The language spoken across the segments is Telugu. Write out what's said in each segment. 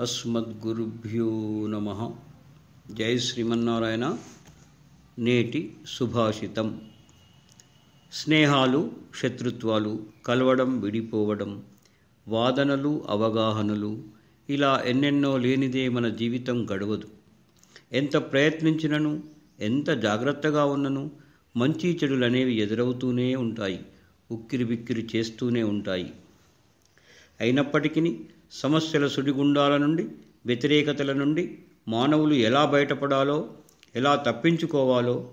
అస్మద్గురుభ్యో నమ. జై శ్రీమన్నారాయణ. నేటి సుభాషితం. స్నేహాలు శత్రుత్వాలు కలవడం విడిపోవడం వాదనలు అవగాహనలు ఇలా ఎన్నెన్నో లేనిదే మన జీవితం గడవదు. ఎంత ప్రయత్నించినను ఎంత జాగ్రత్తగా ఉన్నను మంచి చెడులనేవి ఎదురవుతూనే ఉంటాయి. ఉక్కిరి బిక్కిరి చేస్తూనే ఉంటాయి. అయినప్పటికీ సమస్యల సుడిగుండాల నుండి వ్యతిరేకతల నుండి మానవులు ఎలా బయటపడాలో ఎలా తప్పించుకోవాలో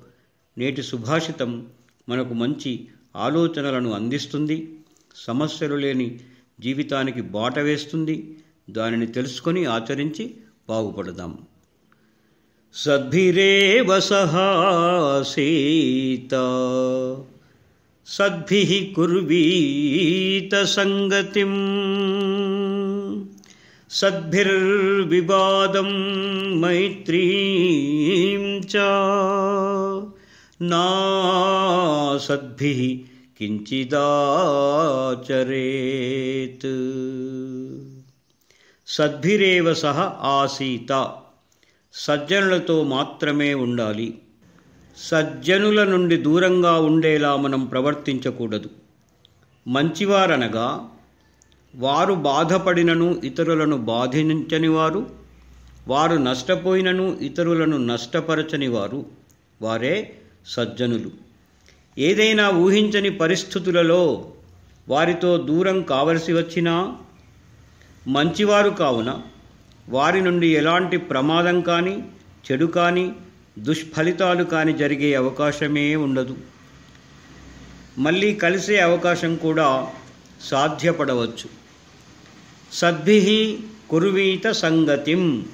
నేటి సుభాషితం మనకు మంచి ఆలోచనలను అందిస్తుంది. సమస్యలు లేని జీవితానికి బాట వేస్తుంది. దానిని తెలుసుకొని ఆచరించి బాగుపడదాం. సద్భిరేవ సహాసీత సీత. కుర్వీత సంగతిం సద్భిర్వివాదం మైత్రీం చ నా సద్భిः కించిదాచరేత్ సద్భిరేవ సహ ఆసీత సజ్జనులతో మాత్రమే ఉండాలి సజ్జనుల నుండి దూరంగా ఉండేలా మనం ప్రవర్తించకూడదు. మంచివారనగా వారు బాధపడినను ఇతరులను బాధించని వారు వారు నష్టపోయినను ఇతరులను నష్టపరచని వారు వారే సజ్జనులు. ఏదైనా ఊహించని పరిస్థితులలో వారితో దూరం కావలసి వచ్చినా మంచివారు కావున వారి నుండి ఎలాంటి ప్రమాదం కానీ చెడు కానీ దుష్ఫలితాలు కాని జరిగే అవకాశమే ఉండదు. మళ్ళీ కలిసే అవకాశం కూడా సాధ్యపడవచ్చు. సద్భి కురువీత సంగతిం.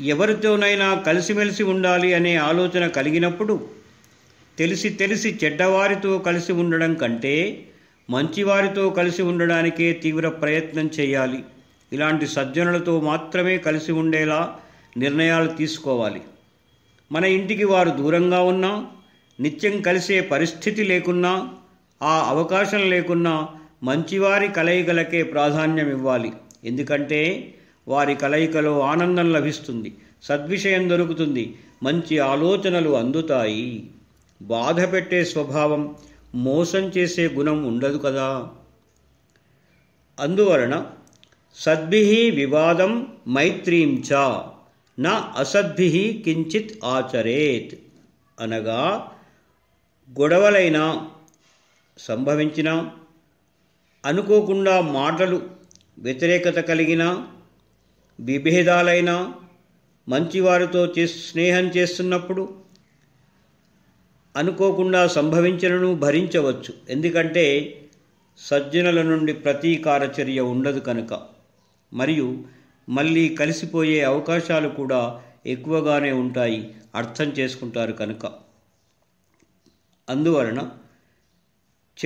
ఎవరితోనైనా కలిసిమెలిసి ఉండాలి అనే ఆలోచన కలిగినప్పుడు తెలిసి తెలిసి చెడ్డవారితో కలిసి ఉండడం కంటే మంచివారితో కలిసి ఉండడానికే తీవ్ర ప్రయత్నం చేయాలి. ఇలాంటి సజ్జనులతో మాత్రమే కలిసి ఉండేలా నిర్ణయాలు తీసుకోవాలి. మన ఇంటికి వారు దూరంగా ఉన్నా నిత్యం కలిసే పరిస్థితి లేకున్నా ఆ అవకాశం లేకున్నా మంచివారి కలయికలకే ప్రాధాన్యం ఇవ్వాలి. ఎందుకంటే వారి కలయికలో ఆనందం లభిస్తుంది సద్విషయం దొరుకుతుంది మంచి ఆలోచనలు అందుతాయి. బాధ పెట్టే స్వభావం మోసం చేసే గుణం ఉండదు కదా. అందువలన సద్భి వివాదం మైత్రీం చ. నా అసద్భి కించిత్ ఆచరేత్ అనగా గొడవలైనా సంభవించిన అనుకోకుండా మాటలు వ్యతిరేకత కలిగిన విభేదాలైనా మంచివారితో చే స్నేహం చేస్తున్నప్పుడు అనుకోకుండా సంభవించను భరించవచ్చు. ఎందుకంటే సజ్జనుల నుండి ప్రతీకార చర్య ఉండదు కనుక. మరియు మళ్ళీ కలిసిపోయే అవకాశాలు కూడా ఎక్కువగానే ఉంటాయి. అర్థం చేసుకుంటారు కనుక. అందువలన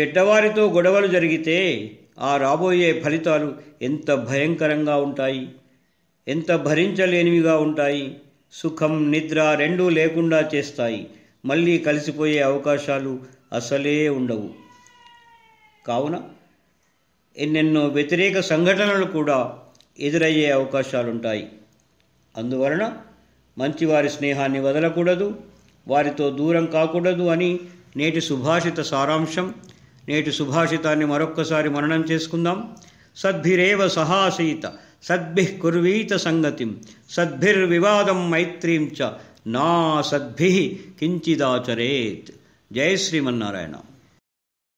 చెడ్డవారితో గొడవలు జరిగితే ఆ రాబోయే ఫలితాలు ఎంత భయంకరంగా ఉంటాయి. ఎంత భరించలేనివిగా ఉంటాయి. సుఖం నిద్ర రెండూ లేకుండా చేస్తాయి. మళ్ళీ కలిసిపోయే అవకాశాలు అసలే ఉండవు. కావున ఎన్నెన్నో వ్యతిరేక సంఘటనలు కూడా ఎదురయ్యే అవకాశాలుంటాయి. అందువలన మంచివారి స్నేహాన్ని వదలకూడదు వారితో దూరం కాకూడదు అని నేటి సుభాషిత సారాంశం. నేటి సుభాషితాన్ని మరొక్కసారి మననం చేసుకుందాం. సద్భిరేవ సహాసీత సద్భిః కుర్వీత సంగతిం సద్భిర్వివాదం మైత్రీం చ నా సద్భి కించిదాచరేత్. జయ శ్రీమన్నారాయణ.